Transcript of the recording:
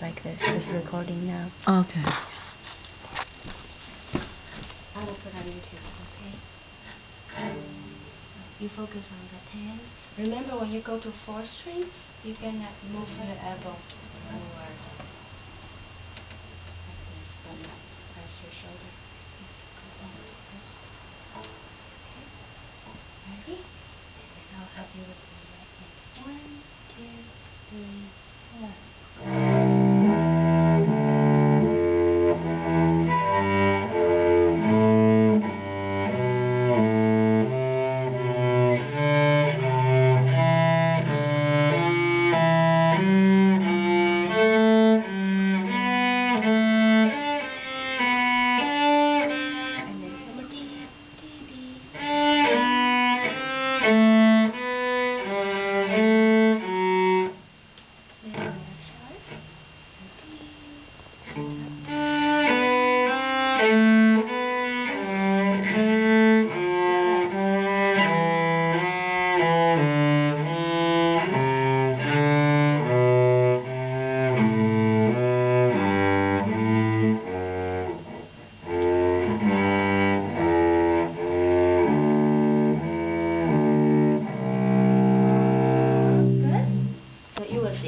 like this. It's recording now. Okay. I will put on YouTube, okay? You focus on the hand. Remember when you go to four string, you can move your elbow forward. Like this, but not press your shoulder. Okay. Ready? And I'll help you with the right hand. One, two, three, four.